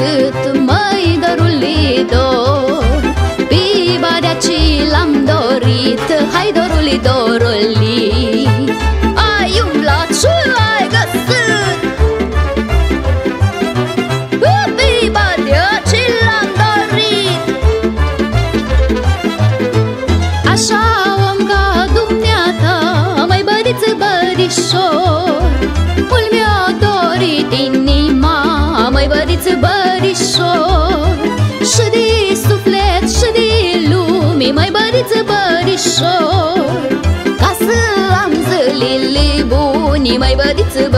găsit, măi, dorule, dor Piba de aci l-am dorit, hai, dorule, dorule bărișor Și de suflet și de lume Mai băriță bărișor. Ca să am zilele bune Mai băriță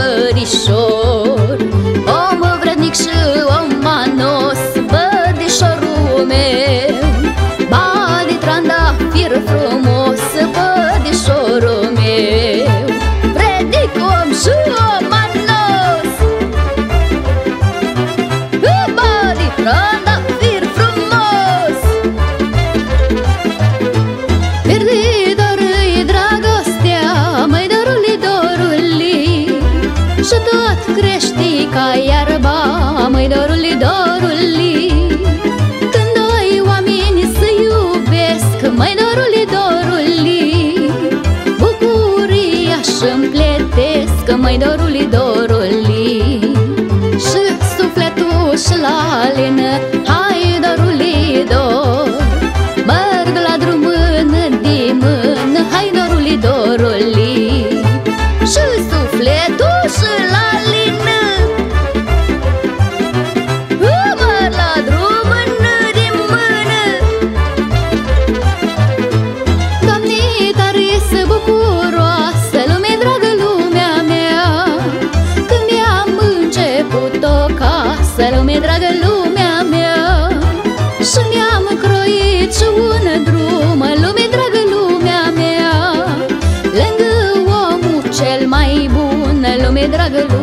trandafir frumos. Verde dorui dragostea, mai doruli doruli Și tot crește ca iarba, mai doruli doruli Când doi oameni se iubesc, mai doruli doruli Bucuria și-mi pletesc, mai doruli பகலும்